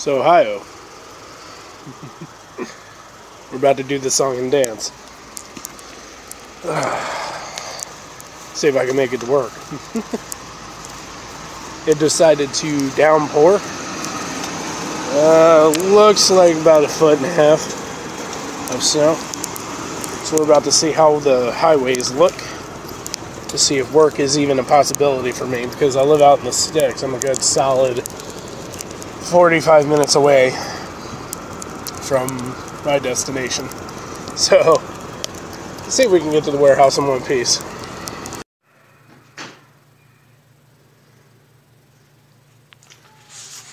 So, Ohio. We're about to do the song and dance. See if I can make it to work. it decided to downpour. Uh, looks like about a foot and a half of snow. So we're about to see how the highways look to see if work is even a possibility for me because I live out in the sticks. I'm a good solid 45 minutes away from my destination. So, let's see if we can get to the warehouse in one piece.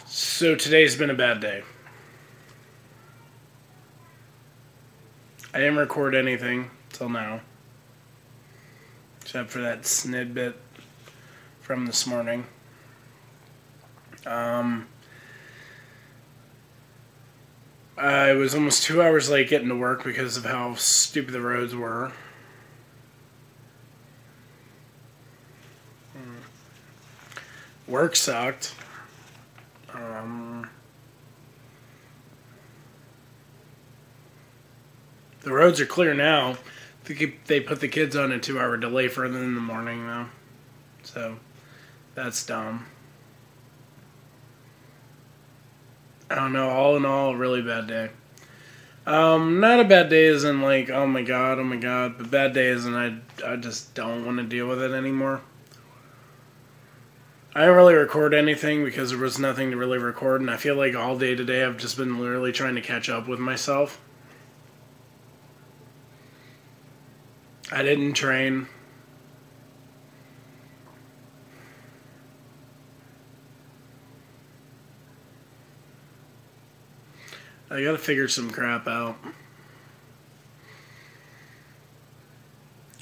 So, today's been a bad day. I didn't record anything till now, except for that snid bit from this morning. Um, I was almost two hours late getting to work because of how stupid the roads were. Work sucked. Um, the roads are clear now. They put the kids on a two hour delay further in the morning, though. So, that's dumb. I don't know. All in all, a really bad day. Um, not a bad day as in like, oh my god, oh my god, but bad day as in I, I just don't want to deal with it anymore. I didn't really record anything because there was nothing to really record, and I feel like all day today I've just been literally trying to catch up with myself. I didn't train. I gotta figure some crap out.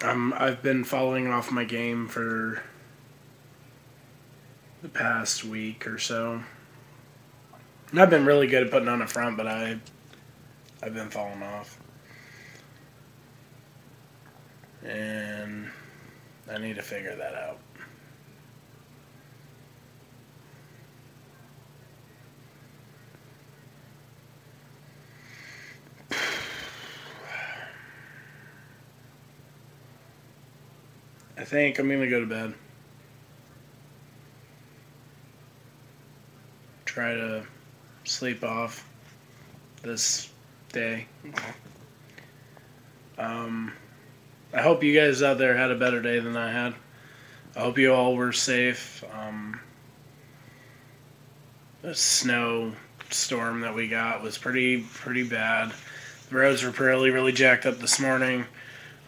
I'm I've been following off my game for the past week or so. And I've been really good at putting on a front, but I I've been falling off. And I need to figure that out. I think I'm gonna go to bed. Try to sleep off this day. Um, I hope you guys out there had a better day than I had. I hope you all were safe. Um, the snow storm that we got was pretty pretty bad. The roads were really really jacked up this morning.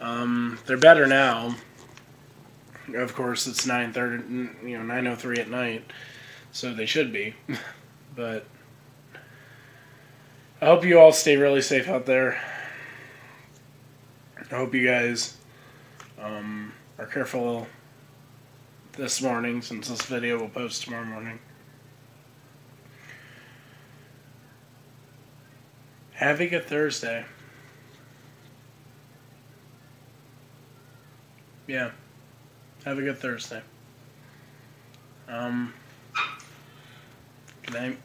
Um, they're better now of course, it's nine thirty, you know, nine o oh three at night, so they should be. but I hope you all stay really safe out there. I hope you guys um, are careful this morning, since this video will post tomorrow morning. Have a good Thursday. Yeah. Have a good Thursday. Um, good night.